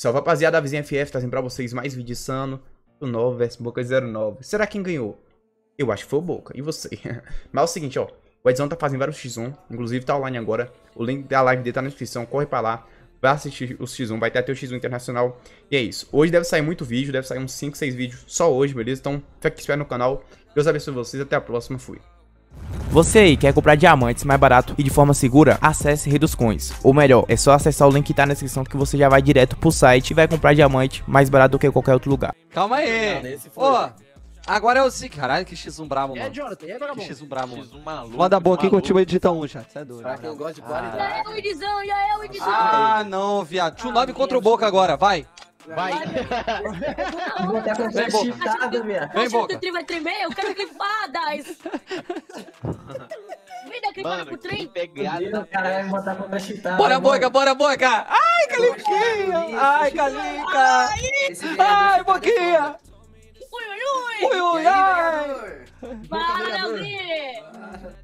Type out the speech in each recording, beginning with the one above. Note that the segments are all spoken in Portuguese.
Salve rapaziada, a Vizinha FF trazendo pra vocês mais vídeo insano. O 9 vs Boca 09. Será quem ganhou? Eu acho que foi o Boca. E você? Mas é o seguinte, ó. O Edzão tá fazendo vários X1. Inclusive tá online agora. O link da live dele tá na descrição. Corre pra lá. Vai assistir os X1. Vai ter até o X1 Internacional. E é isso. Hoje deve sair muito vídeo. Deve sair uns 5, 6 vídeos só hoje, beleza? Então fica aqui esperando no canal. Deus abençoe vocês. Até a próxima. Fui. Você aí quer comprar diamantes mais barato e de forma segura? Acesse Redoscoins. Ou melhor, é só acessar o link que tá na descrição que você já vai direto pro site e vai comprar diamante mais barato do que qualquer outro lugar. Calma aí. Ó, agora é o seguinte. Caralho, que X1 brabo, É, mano. Jonathan, é Que vagabundo. X1 brabo, mano. X1 maluco. Manda boa aqui que o maluco. time edita um, chat. Você é doido. Será que eu gosto de Já qualidade? é o Edizão, já é o Edizão. Ah, não, viado. Tio 9 contra o Boca agora, vai. Vai. Vou até com Vem, o Boca. cheatado, minha. Vem, Boca. o trem vai tremer? Eu quero clipadas. Vem da clipada Mano, pro trem. pegada. O cara vai me botar contra cheatado. Bora. Boca, bora, Boca. Ai, Caliquinha. Ai, Calica. Ai, é é Boquinha. Ui, ui, ui. Ui, ui, ai. Fala. Leozinho.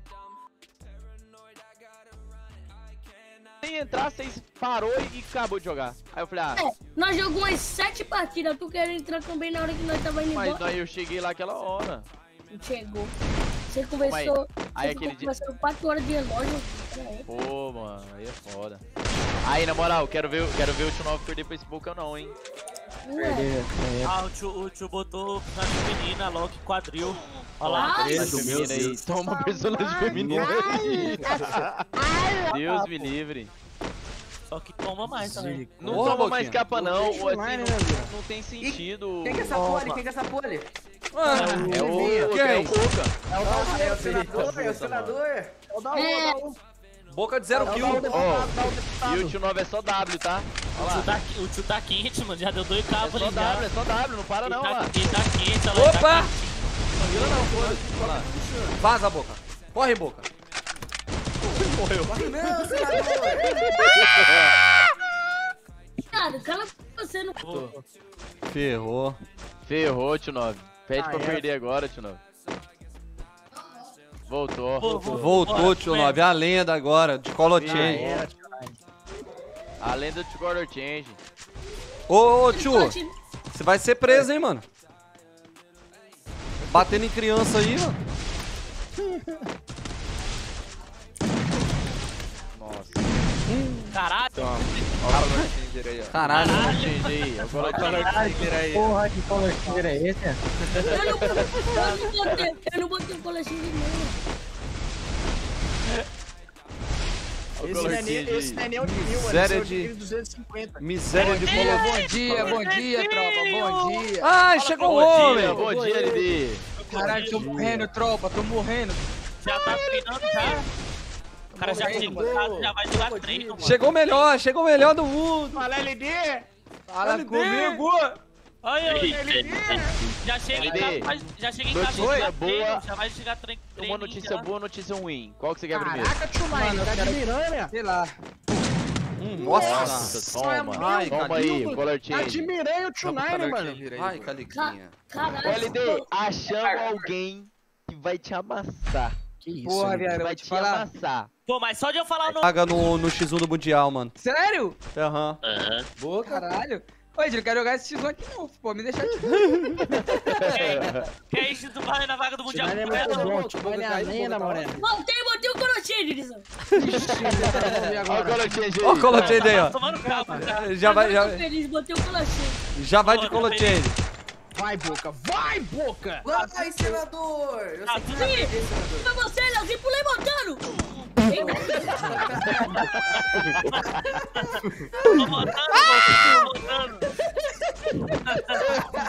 Sem entrar, vocês parou e acabou de jogar. Aí eu falei, ah, É, nós jogamos umas sete partidas. Tu querendo entrar também na hora que nós tava indo mas embora? daí eu cheguei lá aquela hora. Chegou. Você conversou. Aí você aquele dia. quatro horas de relógio. Pô, mano, aí é foda. Aí, na moral, quero ver, quero ver o Tio 9 perder pra esse Boca não, hein? Ué. Ah, o tio, o tio botou na feminina, Loki quadril. Olha lá. Feminina aí. Toma personagem feminino aí. Deus me livre. Só que toma mais também. Não Porra, toma mais capa não, Deixa ou assim, online, não, né, não tem sentido. Quem que é essa pole? Quem que é essa pole? É o, Quem? é o Boca. É o, é o senador, é o senador. É, Boca de zero kill. Ó, e o Tio 9 é só W, tá? O Olha tio, tá, o tio tá quente, mano. Já deu dois É cabos só ali já. W, é só W, não para não, tá, lá. ele tá quente, olha lá. ele Opa! Tá Não. Olha lá. Vaza, Boca. Corre, Boca. Não, senador. cara, cala você não. Ferrou. Ferrou, Tio 9. Pede Ah, pra é? perder agora, Tio 9. Voltou. Voltou, tio vem. 9. A lenda agora, de Colo Ah, Chain. é. A lenda do Gordon Change. Ô, ô, tio. Pode- Você vai ser preso, hein, mano? Batendo em criança aí, mano. Nossa. Caralho. Caralho. Change aí. Eu coloquei aí. Porra, que coletivo é esse? Eu não, botei, o novo. Esse não esse não é nem o de mil, mano. Esse é o de- de 250. Miséria de colo. Bom dia, bom dia, tropa, bom dia. Ai, chegou o homem. bom dia, LD. Caralho, tô morrendo, tropa, tô morrendo. Já tá treinando já. O cara já chegou casa, já vai jogar treino, mano. Chegou o melhor, chegou o melhor do mundo. Fala, LD. Fala comigo. Olha, já chega em LD. casa, já chega em casa, vai jogar boa. já vai chegar treino. Uma notícia boa, notícia ruim. Qual que você quer primeiro? Caraca, tio Mine, tá admirando, né? Sei lá. Hum, nossa. Nossa, toma. Ai, Toma aí, Calil. Color Tá Change. admirando o tio Nine, mano. Ai, Caliquinha. Caralho. LD, achamos alguém que vai te amassar. Que isso, Porra, viado, eu Vai te te falar. amassar. Pô, mas só de eu falar o nome. Paga no, no X1 do Mundial, mano. Sério? Aham. Boa, caralho. Oi, eu não quero jogar esse X1 aqui não, pô, me deixa aqui. Que é isso, tu vai na vaga do Mundial lenda, Boca tá moreno. Voltei e botei o coletivo, Edizão. Olha o Change aí. Ó o Chain aí, Tá ó. tomando cabo, cara. Já vai, já, tô feliz, botei o coletivo. já vai de Colo Chain. Vai, Boca. Vai, Boca. Vai, senador. Eu Ah, sei que tudo vai perder, senador. Foi você, Leozinho, pulei montando. Tô.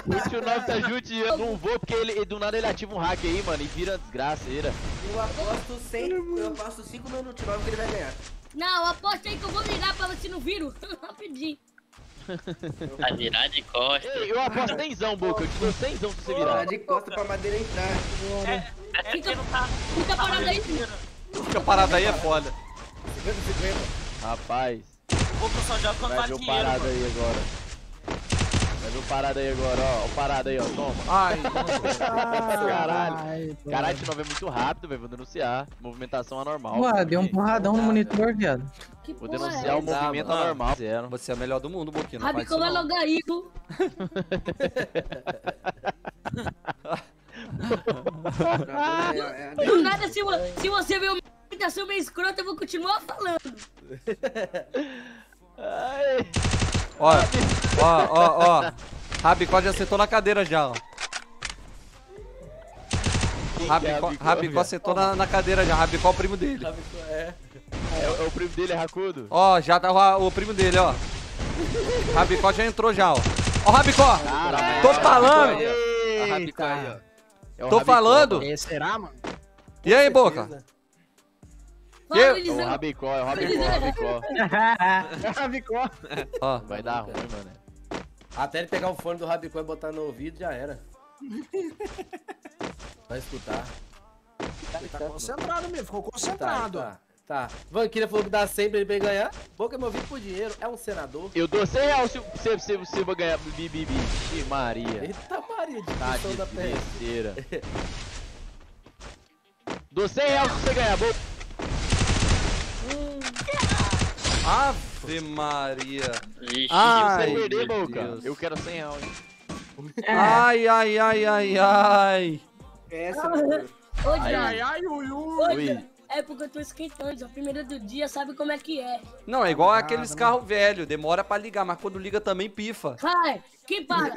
O tio 9 tá junto e eu não vou porque ele, do nada ele ativa um hack aí, mano, e vira desgraceira. Eu aposto 100, eu aposto 5 mil no T9 que ele vai ganhar. Não, aposta aí que eu vou virar pra se não viro. Rapidinho. Vai virar de costas. Ei, eu aposto 100zão, Boca, eu te dou 100zão se você Virar virar. de costa pra madeira entrar. É, é porque não tá. Fica parado aí. Fica parado aí é foda. Rapaz, O Boca só joga quando vai vale ver o dinheiro. parado mano. aí agora. Vai ver o parado aí agora, ó. O parado aí, ó. Toma. Ai, Caralho. Caralho, esse 9 é muito rápido, velho. Vou denunciar. Movimentação anormal. Ué, deu um porradão no monitor, viado. Que Vou porra denunciar é o movimento Ah, anormal. Zero. Você é o melhor do mundo, Boquinha. essa? Não faz Rabicão isso vai não. logar aí, viu? Do nada, se, se você ver uma imitação meio escrota, eu vou continuar falando. Ai. Ó, ó, ó, ó. Rabicó já sentou na cadeira já, ó. Rabicó, Rabicó, sentou na, na cadeira já. Rabicó é o primo dele. É, o- é o primo dele, é Racudo? Ó, já tava o primo dele, ó. Rabicó já entrou já, ó. Ó, Rabicó! Caralho. Tô falando! A Rabicó aí, ó. É o Tô Rabicó, falando! É, será, mano? E aí, Boca? Fala, Eu- É o. Rabicó, é o Rabicó, é o Rabicó. Rabicó. Ó, Vai dar ruim, mano. Até ele pegar o fone do Rabicó e botar no ouvido, já era. Vai escutar. Ele tá concentrado mesmo, ficou Tá, concentrado. tá. Tá. Vanquilha falou que dá 100 pra ele bem ganhar. Boca é movido por dinheiro. É um senador. Eu dou 100 reais se se- se- se eu vou ganhar bi, bi, Maria. Eita Maria, Tá discussão de da besteira. Dou 100 reais se você ganhar. Boa. Ave Maria. Ixi, Ai, você perder, Boca, Deus. eu quero 100 reais. Ai, ai, ai, ai, ai. Essa. Diego. ai, ai, ui, ui. Diego, É porque eu tô esquentando, a primeira do dia sabe como é que é. Não, é igual aqueles carros velhos, demora pra ligar, mas quando liga também pifa. Vai, quem para?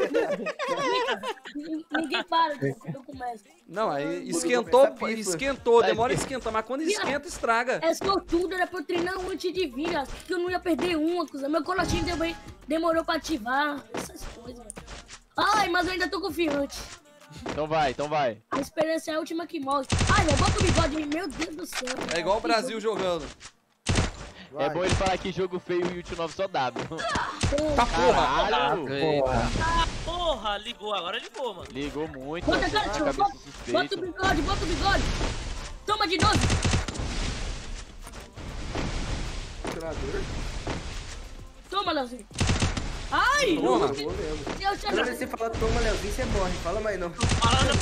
Ninguém- para quando eu começo. Não, aí esquentou, começa pifa. esquentou, demora a esquentar, mas quando esquenta, estraga. É sortudo, era pra eu treinar um antes de vir, que eu não ia perder uma, coisa. Meu também demorou pra ativar, essas coisas. Ai, mas eu ainda tô confiante. Então vai, então vai. A experiência é a última que mostra. Ai, meu, bota o bigode meu Deus do céu. É igual o Brasil jogando. É bom ele falar que jogo feio e o 9 só W. Tá porra. Caralho! Porra, ligou, agora ligou, mano. Ligou muito. Bota cara, tio, bota, bota o bigode, bota o bigode. Toma de novo. Toma, Leozinho. Ai, Toma. Deus, Toda chega. vez que você fala, toma, Leozinho, você morre. Fala mais não. Falando.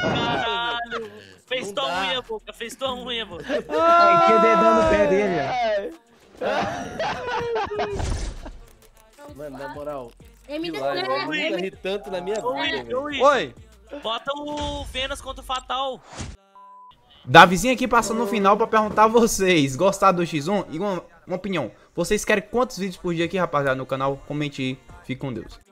Caralho. Fez Não tua unha, boca. Fez tua unha, boca. Tem que dedão no pé dele, ó. Mano, na moral, MDC, eu nunca M- ri tanto na minha Oi, vida, oi. Oi. Bota o Vênus contra o Fatal. Davizinho aqui passando no final pra perguntar a vocês, gostaram do X1? E uma, uma opinião, vocês querem quantos vídeos por dia aqui, rapaziada, no canal? Comente aí, fique com Deus.